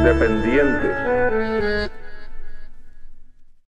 Independientes.